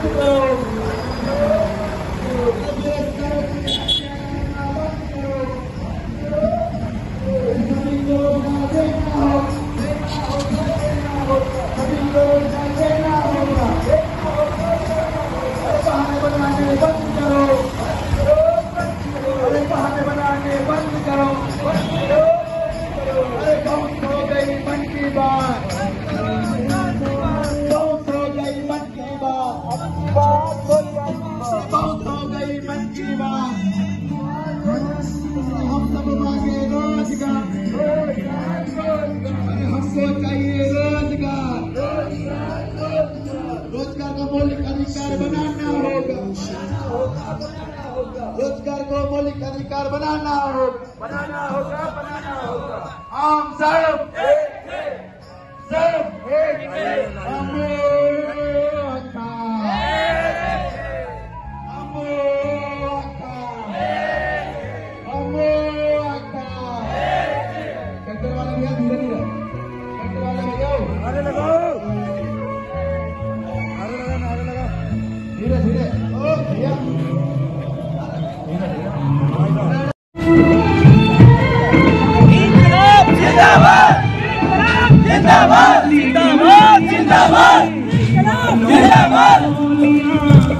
Oh. अधिकार बनाना होगा। रोज़गार को मौलिक अधिकार बनाना होगा। बनाना होगा बनाना होगा। आम साहब साहब। हमें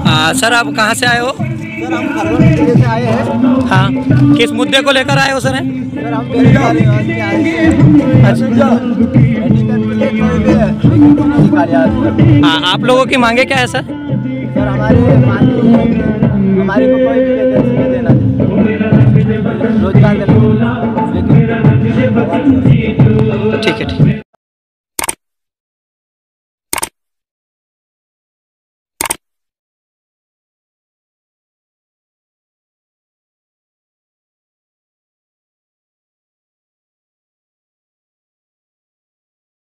आ, सर आप कहाँ से आए हो? सर हम खरगोन ज़िले से आए हैं। हाँ किस मुद्दे को लेकर आए हो सर? हम हैं। अच्छा। है, आप लोगों की मांगे क्या है सर? सर हमारे हमारे को कोई भी देना रोज़गार ठीक है ठीक है।